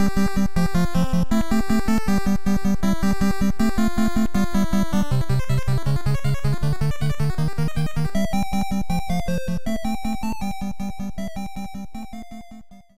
Música